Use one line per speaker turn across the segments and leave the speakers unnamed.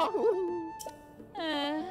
啊
嗯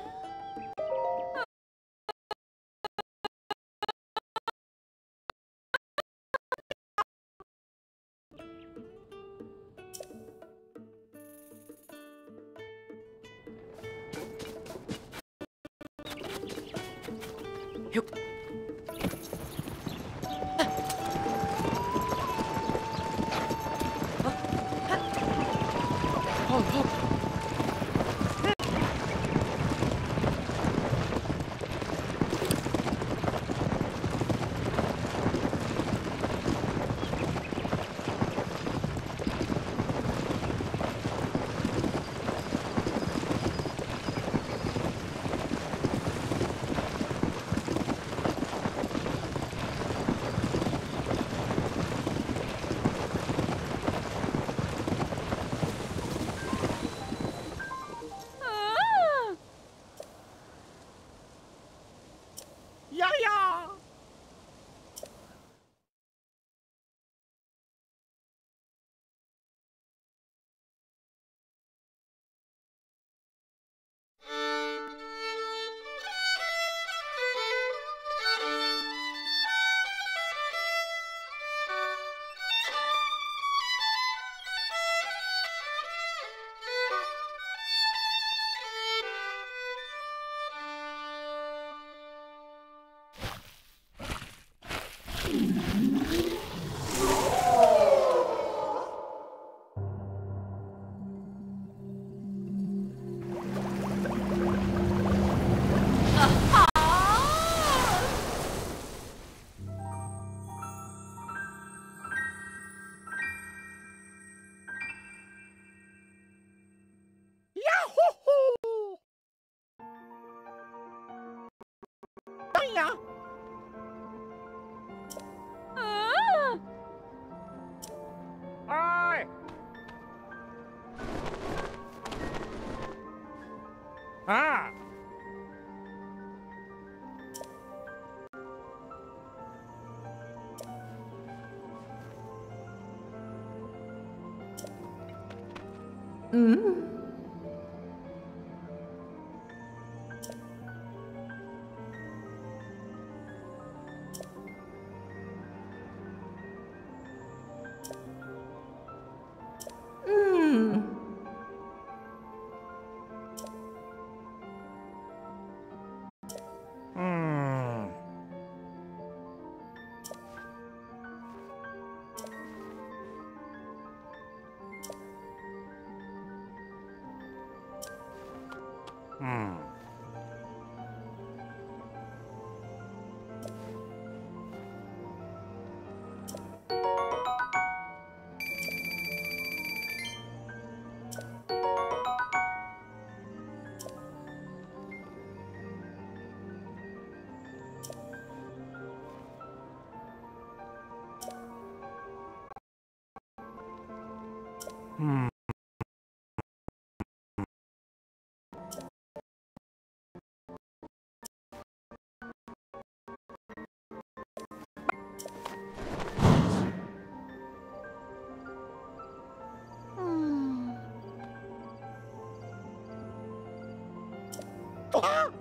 啊！啊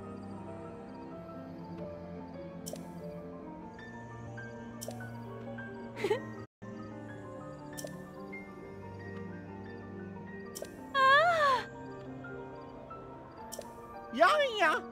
嘿痒痒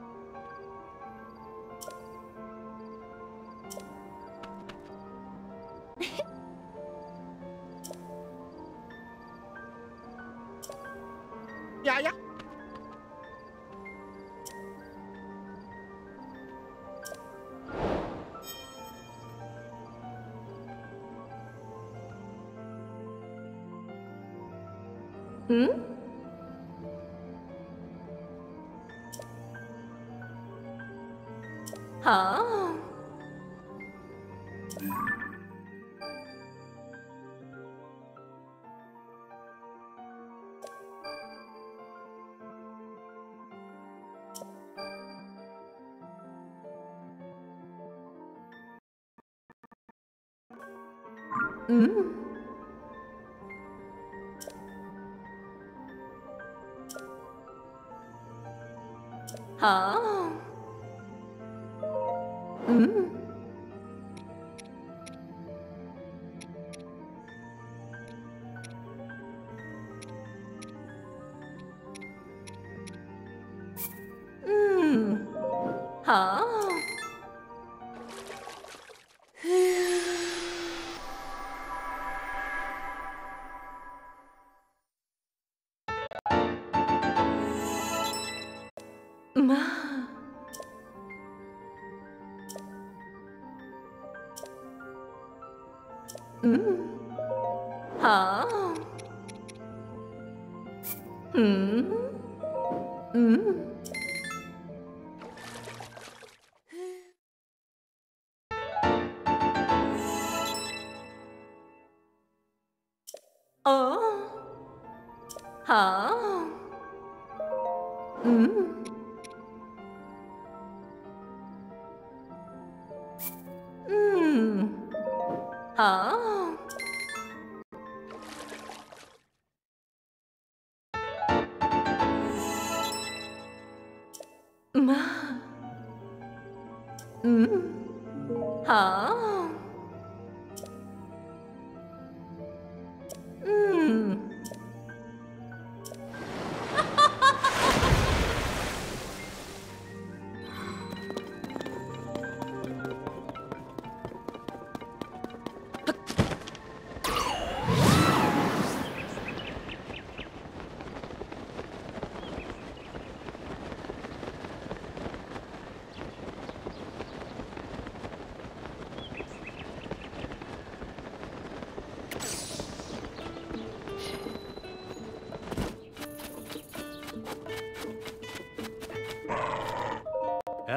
嗯，
妈嗯。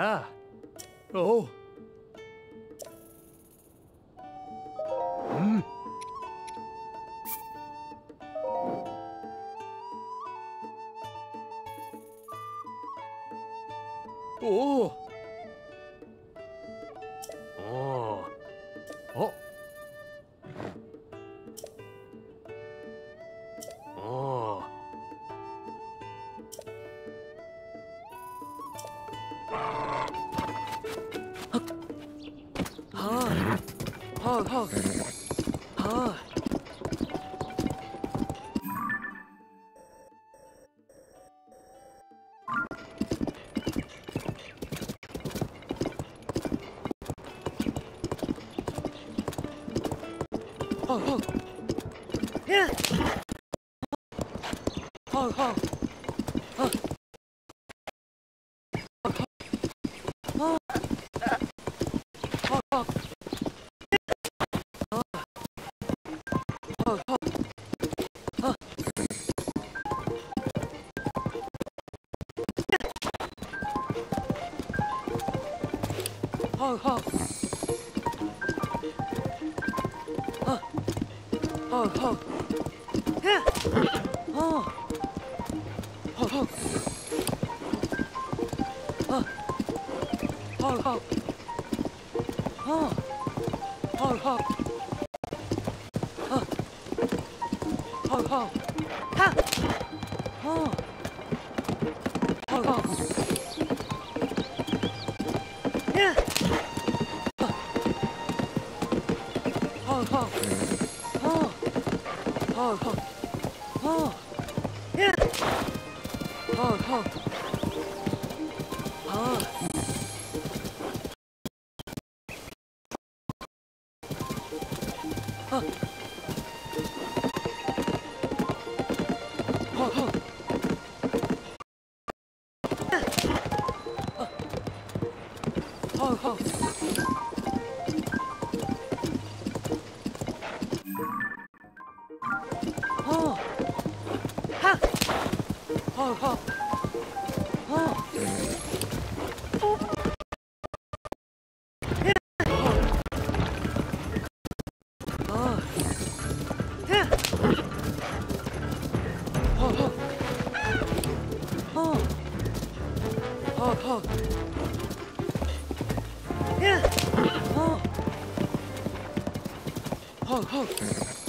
Yeah. Oh. Hmm. Oh.
아,
はうはうほうほうほうほうほうほうはうはうほうほうほう oh, oh. Yeah. Oh. Oh, oh.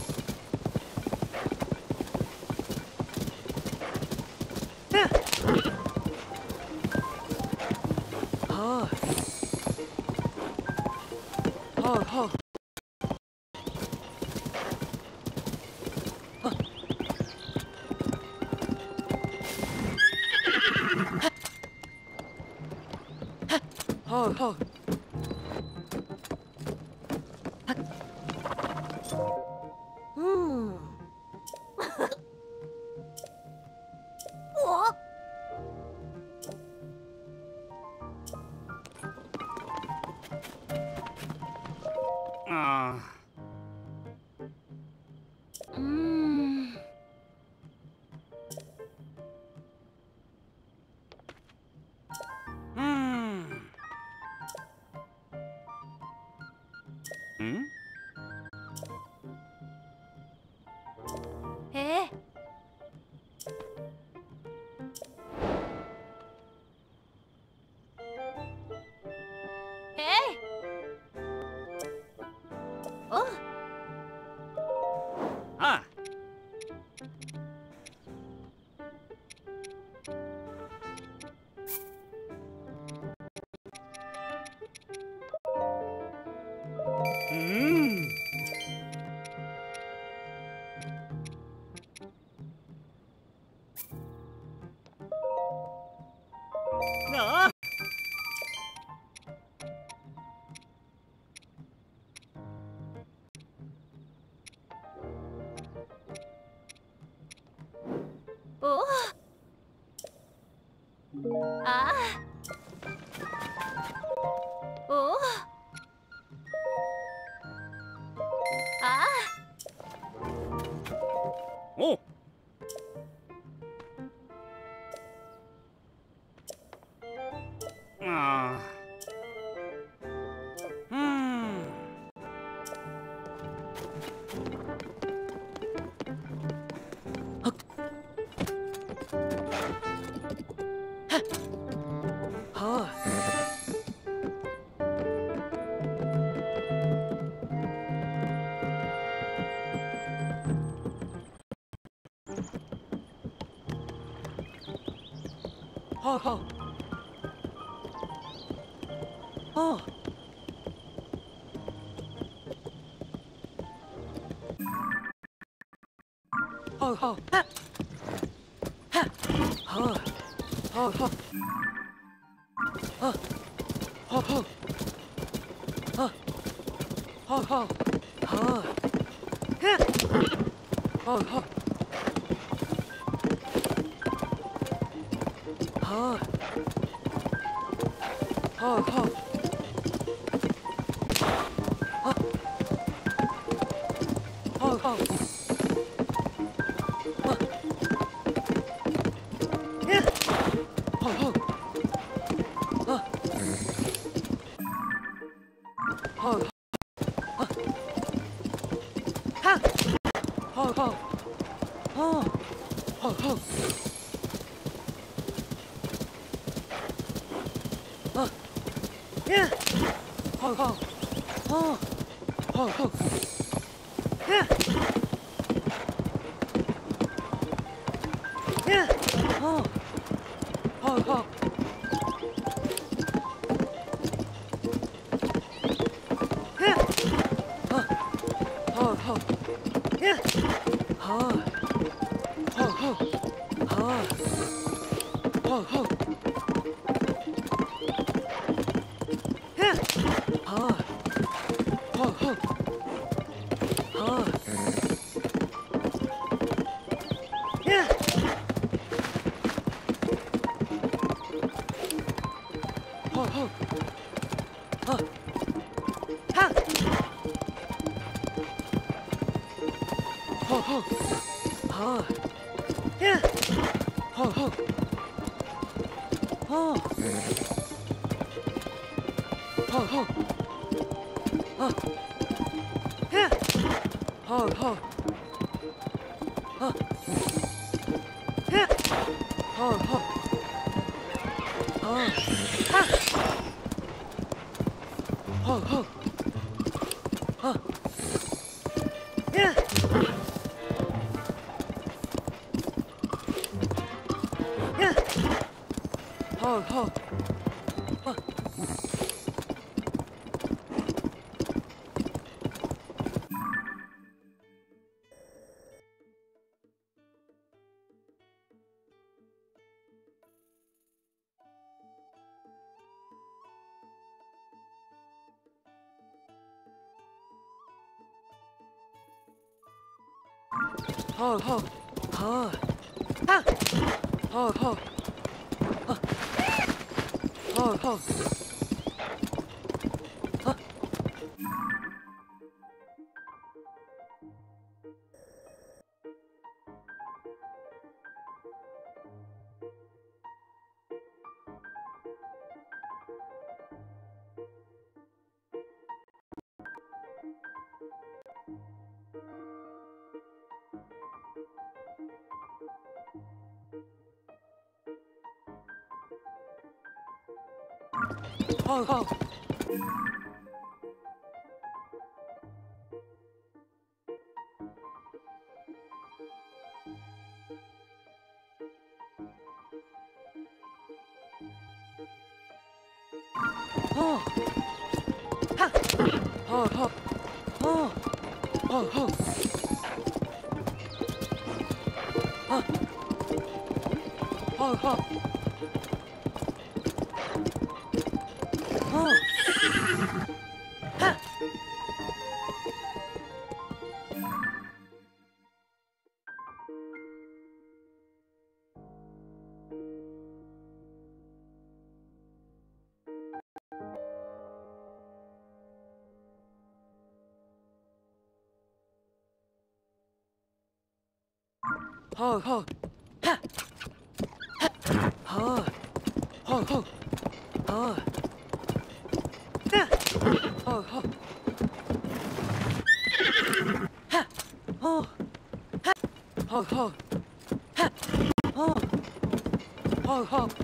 Ho, ho. Oh. Ho, ho. Ha. Ha. Ho. Ho, ho. Ho. Ho, ho. Ho. Ho, ho. Ho. Ho, ho. Oh. Oh. Ho, ho, ho. Ha! Ho, ho. Huh. Ho, ho. Ho, ho. Ho, ho. Ha. Ha. Ho. Ho, ho. Ho. Ha. Ho, ho. Ha. Ho. Ha. Ho, ho. Ha. Ho. Ho, ho.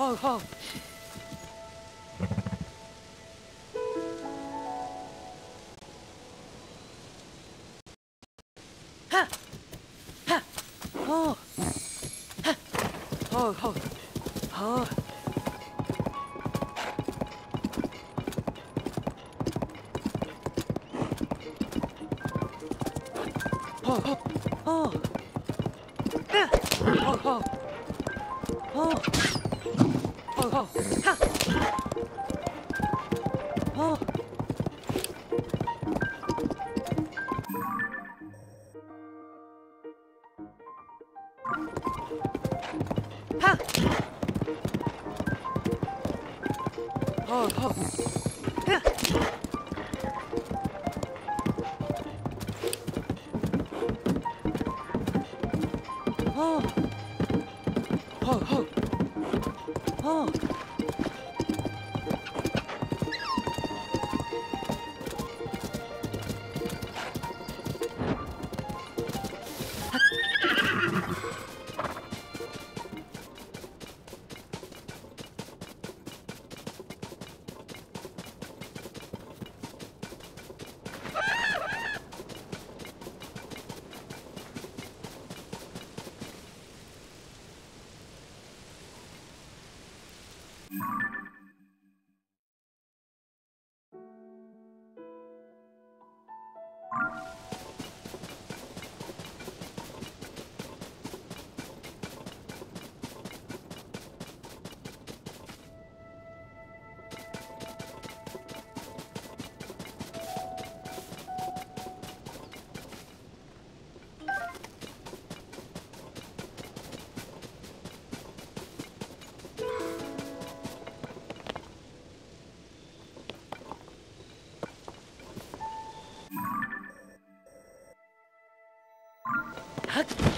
Ho, ho. Ha. Ha. Ho. Ha. Ho, ho. Ho. Ho, ho. Oh, oh. Oh. Oh, oh. Ha. Oh. Hyuk.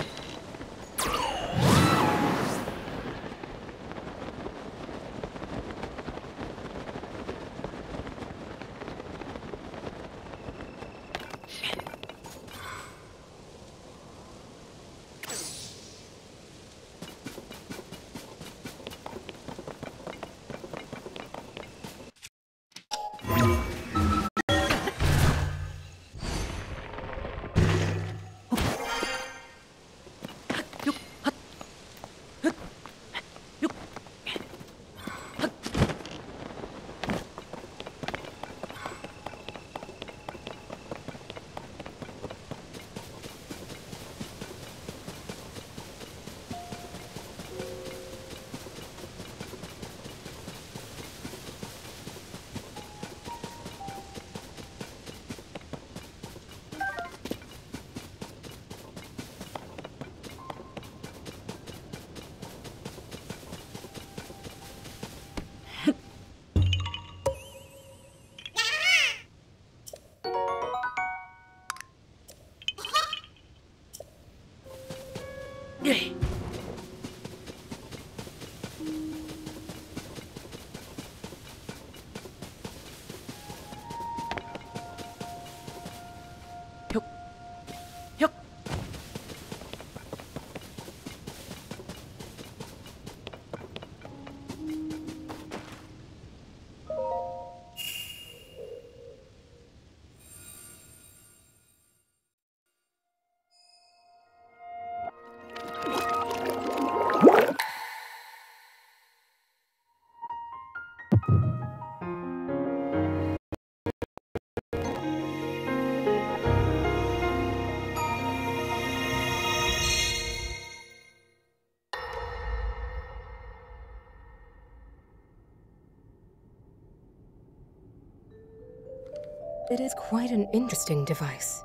It is quite an interesting device.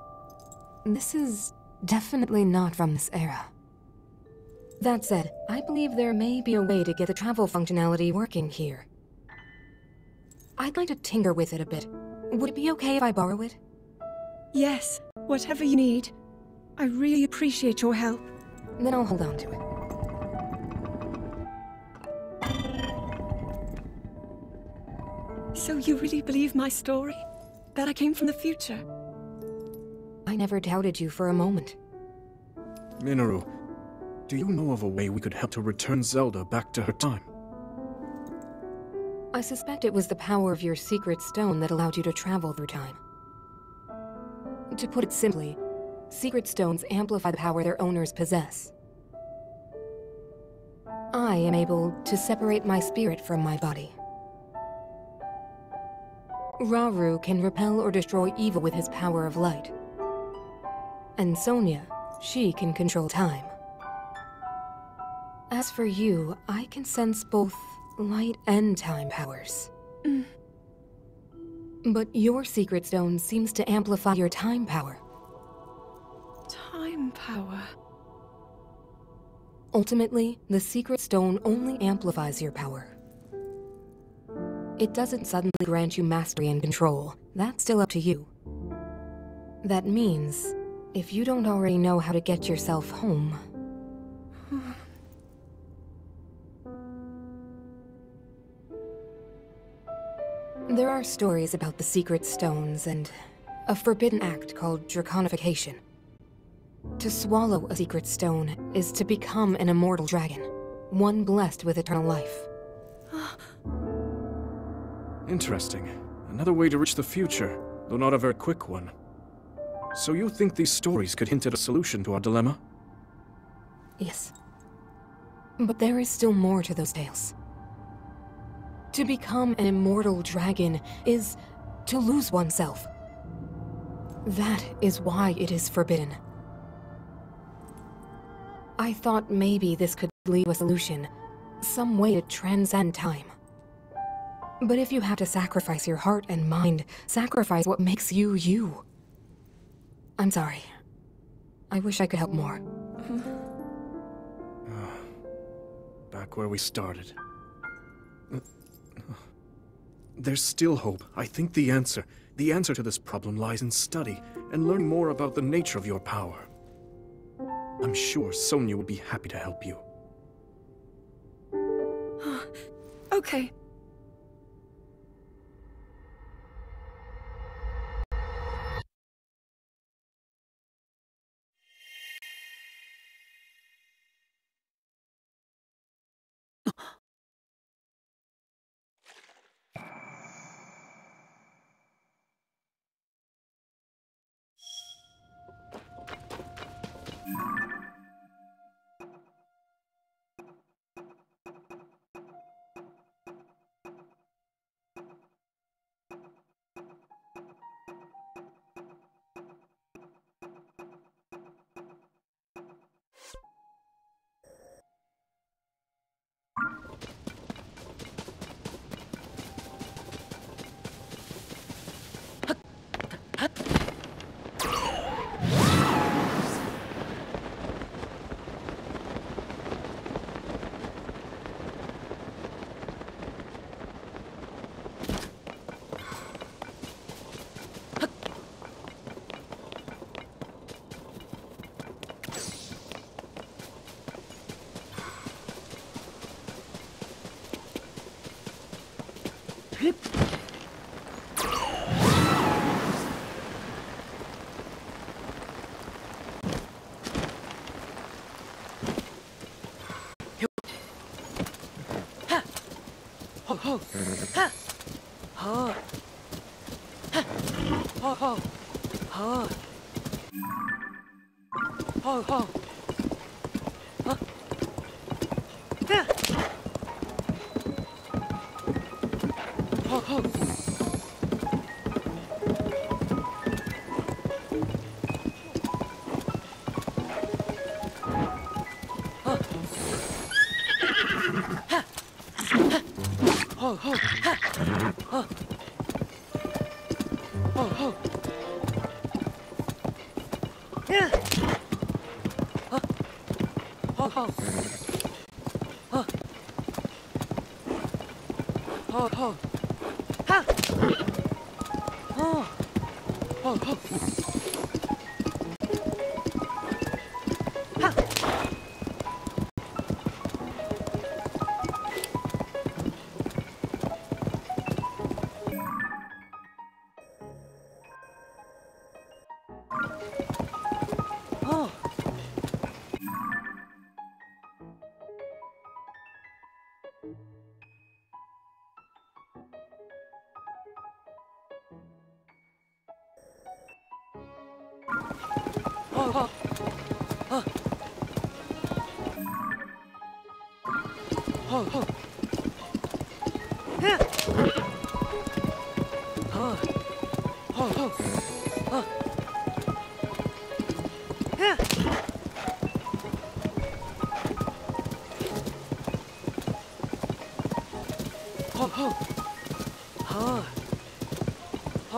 This is definitely not from this era. That said, I believe there may be a way to get the travel functionality working here. I'd like to tinker with it a bit. Would it be okay if I borrow it?
Yes, whatever you need. I really appreciate your help.
Then I'll hold on to it.
So you really believe my story? That I came from the future?
I never doubted you for a moment.
Mineru, do you know of a way we could help to return Zelda back to her time?
I suspect it was the power of your secret stone that allowed you to travel through time. To put it simply, secret stones amplify the power their owners possess. I am able to separate my spirit from my body. Rauru can repel or destroy evil with his power of light. And Sonia, she can control time. As for you, I can sense both light and time powers. Mm. But your secret stone seems to amplify your time power.
Time power.
Ultimately, the secret stone only amplifies your power. It doesn't suddenly grant you mastery and control. That's still up to you. That means, if you don't already know how to get yourself home, There are stories about the secret stones and a forbidden act called draconification. To swallow a secret stone is to become an immortal dragon, one blessed with eternal life.
Interesting. Another way to reach the future, though not a very quick one. So you think these stories could hint at a solution to our dilemma?
Yes. But there is still more to those tales. To become an immortal dragon is to lose oneself. That is why it is forbidden. I thought maybe this could lead to a solution, some way to transcend time. But if you have to sacrifice your heart and mind, sacrifice what makes you you. I'm sorry. I wish I could help more.
Ah, back where we started. There's still hope. I think the answer, the answer to this problem lies in study and learning more about the nature of your power. I'm sure Sonia would be happy to help you.
Okay.
Ho ho. Ha. Ho ho. Ha. Ho ho. Ho ho. Ha. Ha.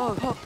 Ho, ho.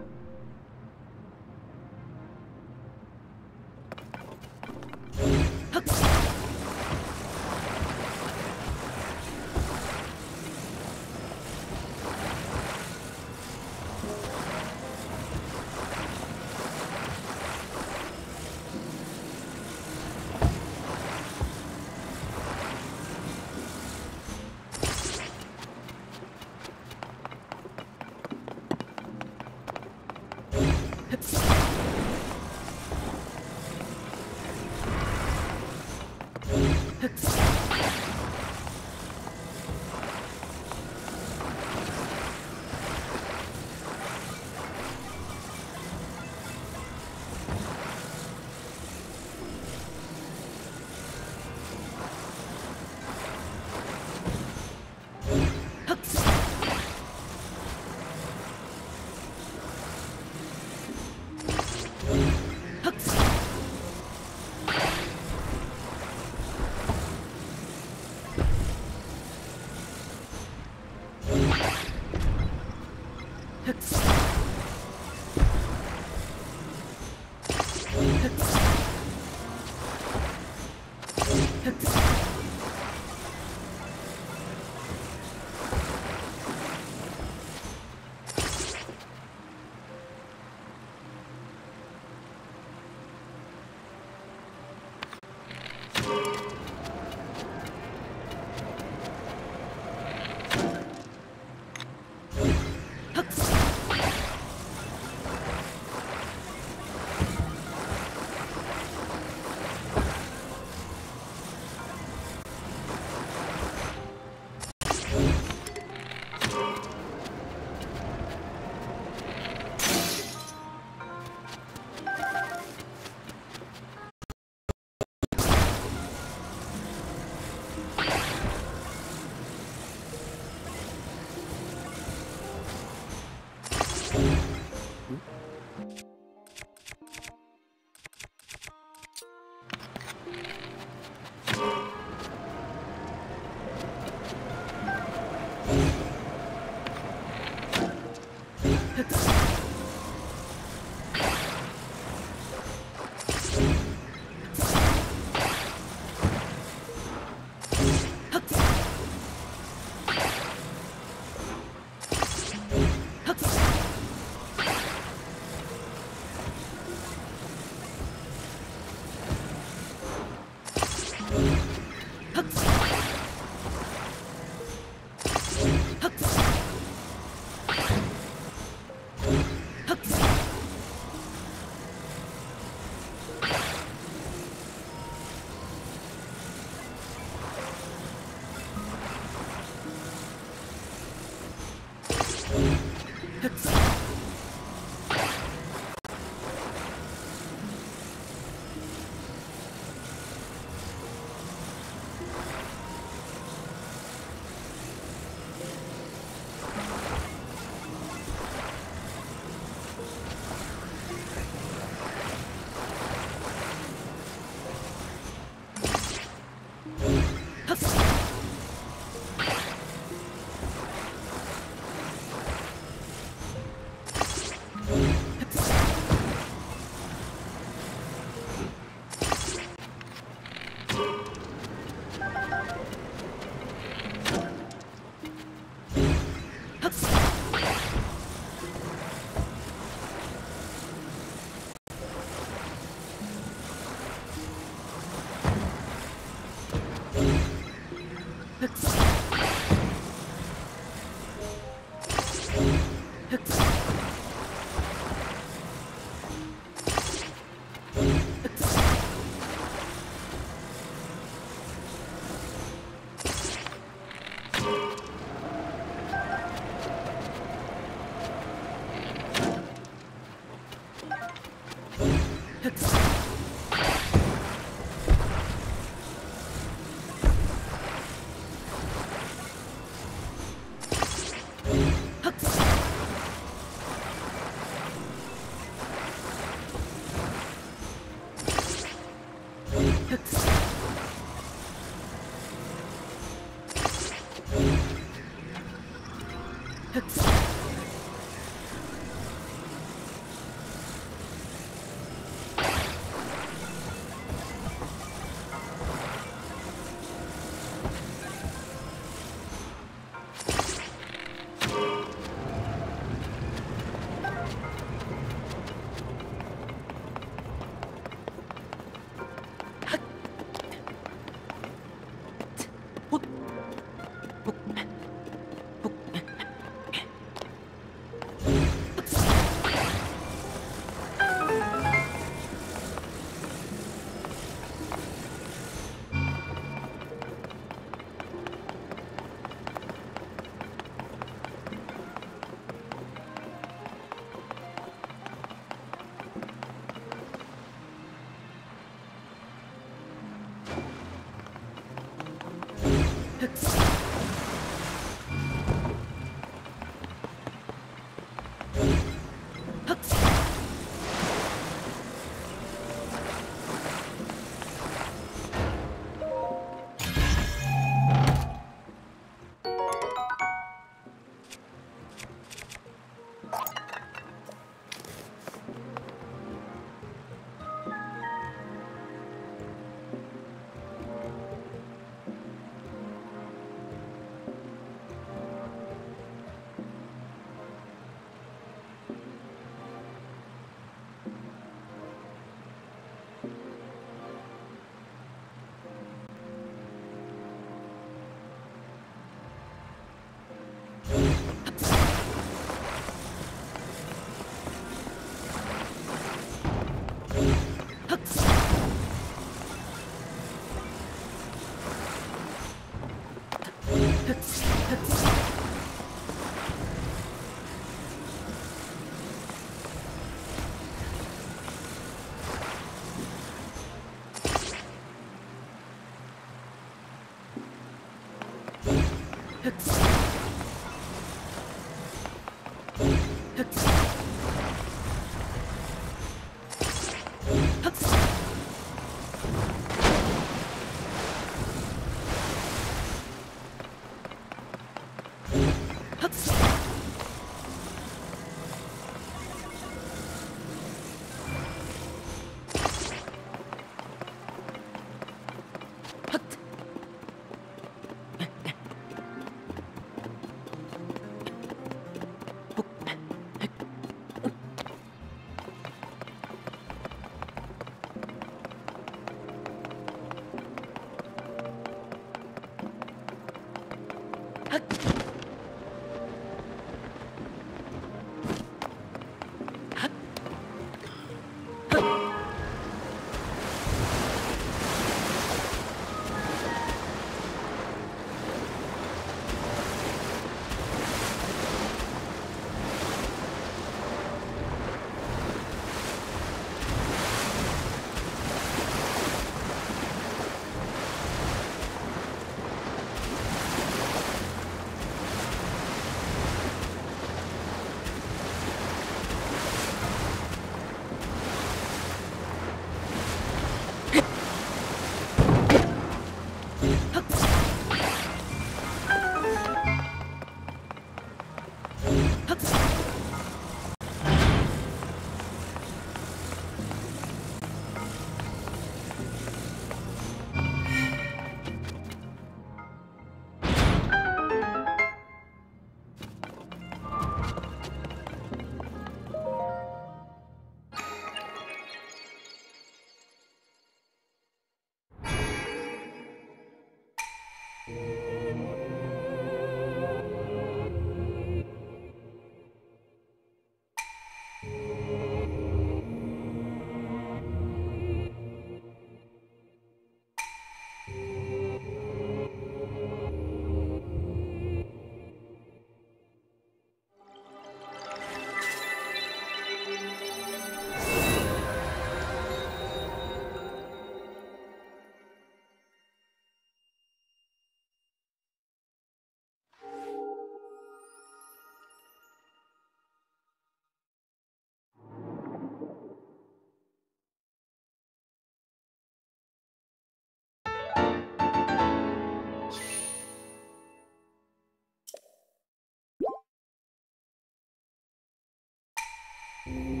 Hmm.